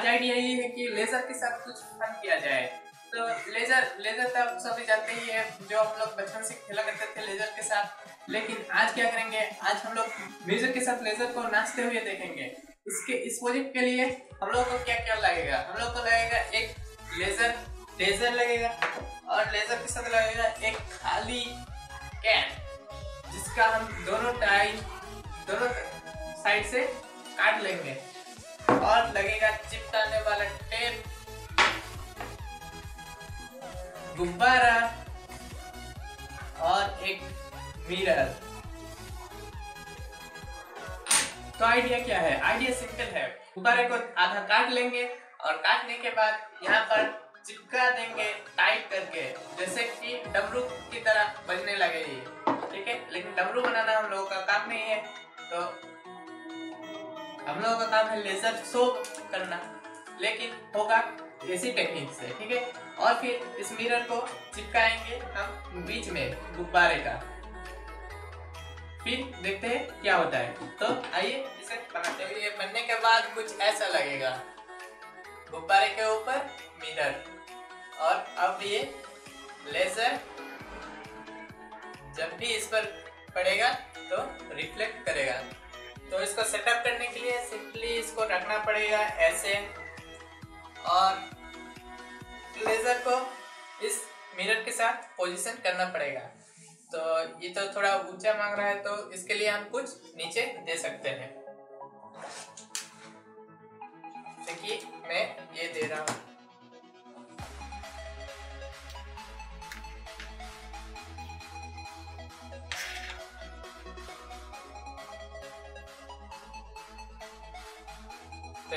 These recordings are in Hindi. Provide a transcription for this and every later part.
आज आइडिया ये है कि लेजर के साथ कुछ फन किया जाए। तो लेजर लेजर तो आप सभी जानते ही है, जो हम लोग बचपन से खेला करते थे लेजर के साथ। लेकिन आज क्या करेंगे? आज हम लोग म्यूज़िक के साथ लेजर को नाचते हुए देखेंगे। इसके इस प्रोजेक्ट के लिए हम लोग को क्या क्या लगेगा? हम लोग को लगेगा एक लेजर लेजर लगेगा और लेजर के साथ लगेगा एक खाली कैन जिसका हम दोनों टाइम दोनों साइड से काट लेंगे। और लगेगा चिपकाने वाला टेप गुब्बारा और एक मिरर तो आइडिया क्या है? आइडिया सिंपल है। गुब्बारे को आधा काट लेंगे और काटने के बाद यहाँ पर चिपका देंगे टाइट करके। जैसे कि डमरू की तरह बजने लगे ये। ठीक है? लेकिन डमरू बनाना हम लोगों का काम नहीं है। तो हम लोगों का काम है लेजर शो करना। लेकिन होगा ऐसी टेक्निक से, ठीक है? और फिर इस मिरर को चिपकाएँगे हम बीच में, गुब्बारे का। फिर देखते हैं क्या होता है। तो आइए इसे बनाते हैं ये बनने के बाद कुछ ऐसा लगेगा। गुब्बारे के ऊपर मिरर और अब ये लेजर जब भी इस पर पड़ेगा तो रिफ्लेक्ट इसको रखना पड़ेगा ऐसे। और लेज़र को इस मिरर के साथ पोजीशन करना पड़ेगा। तो ये तो थोड़ा ऊँचा मांग रहा है तो इसके लिए हम कुछ नीचे दे सकते हैं। देखिए, मैं ये दे रहा हूँ।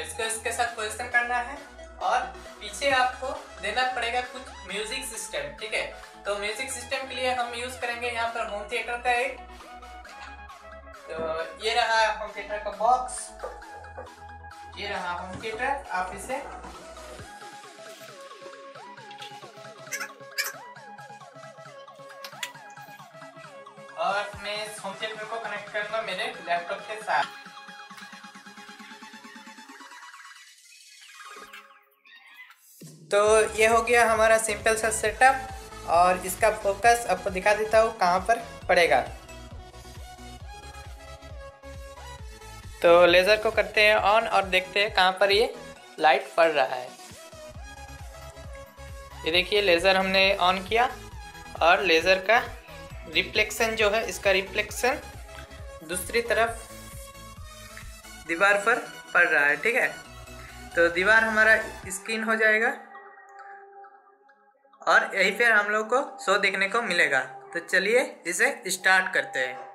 इसको इसके साथ पोजिशन करना है और पीछे आपको देना पड़ेगा कुछ म्यूज़िक सिस्टम ठीक है? तो म्यूज़िक सिस्टम के लिए हम यूज़ करेंगे यहाँ पर होम थिएटर का एक। तो ये रहा होम थिएटर का बॉक्स ये रहा होम थिएटर आप इसे और मैं होम थिएटर को कनेक्ट करूँगा मेरे लैपटॉप के साथ। तो ये हो गया हमारा सिंपल सा सेटअप और इसका फोकस आपको दिखा देता हूँ कहाँ पर पड़ेगा। तो लेज़र को करते हैं ऑन और देखते हैं कहाँ पर ये लाइट पड़ रहा है। ये देखिए लेज़र हमने ऑन किया और लेज़र का रिफ्लेक्शन जो है, इसका रिफ्लेक्शन दूसरी तरफ़ दीवार पर पड़ रहा है, ठीक है? तो दीवार हमारा स्क्रीन हो जाएगा। और यही फिर हम लोग को शो देखने को मिलेगा। तो चलिए इसे स्टार्ट करते हैं।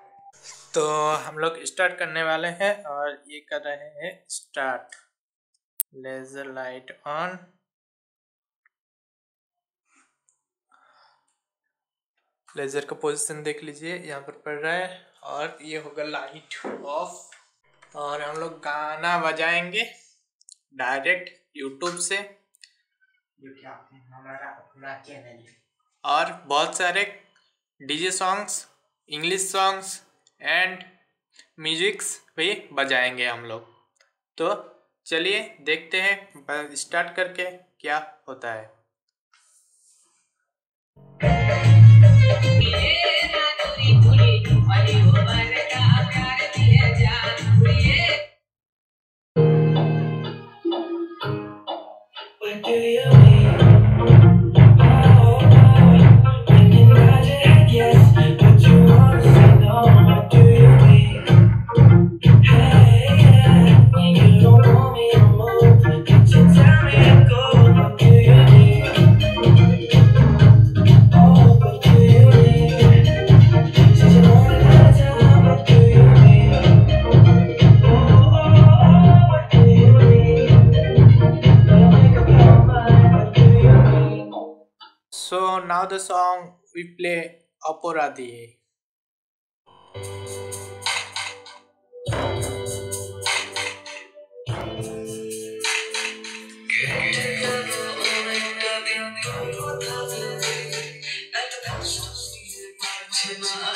तो हम लोग स्टार्ट करने वाले हैं और ये कर रहे हैं start laser light on laser का पोजीशन देख लीजिए, यहाँ पर पड़ रहा है और ये होगा लाइट ऑफ़ और हम लोग गाना बजाएँगे डायरेक्ट यूट्यूब से। और बहुत सारे DJ songs English songs and musics भी बजाएँगे हम लोग। तो चलिए देखते हैं स्टार्ट करके क्या होता है। So now the song we play Aparadi. Thank you.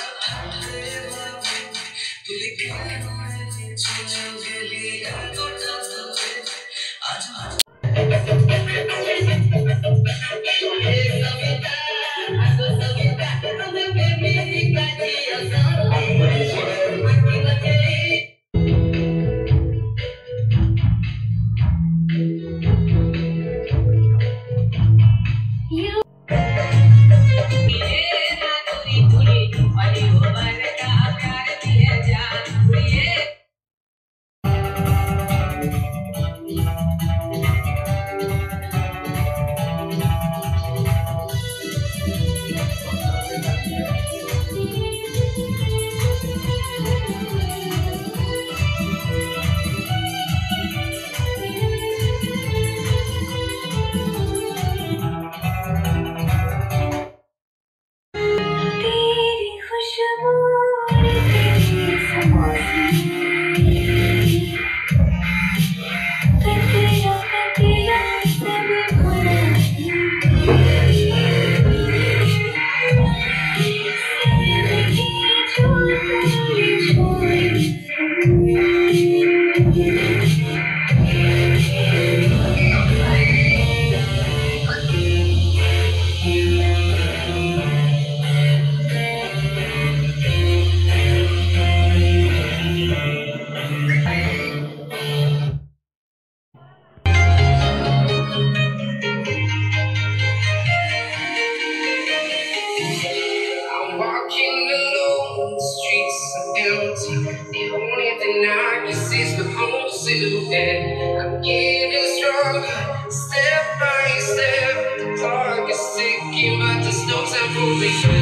Holy